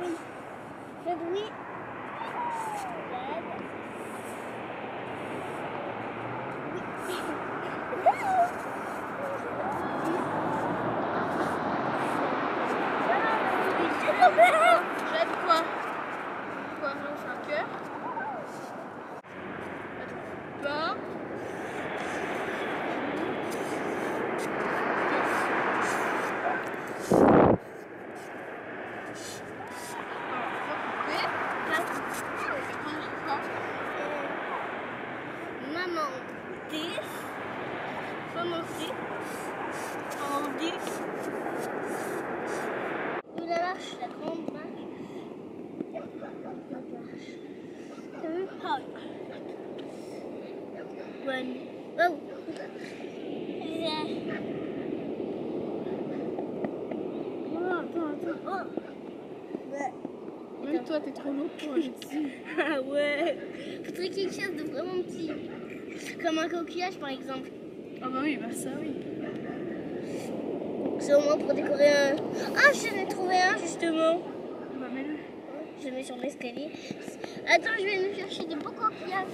Oui. Je dois La grande vache. La vache. T'as vu oui. Bonne. Oh. Oh, attends, attends. Oh. Même toi, t'es trop lourd pour aller dessus. Ah ouais. Faudrait quelque chose de vraiment petit. Comme un coquillage par exemple. Ah bah oui, bah ça oui. C'est au moins pour décorer un. Ah, j'en ai trouvé un justement. Bah. Je mets sur l'escalier. Attends, je vais nous chercher des beaux coquillages.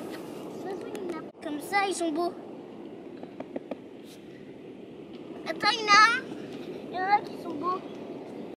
Comme ça, ils sont beaux. Attends, il y en a un. Il y en a qui sont beaux.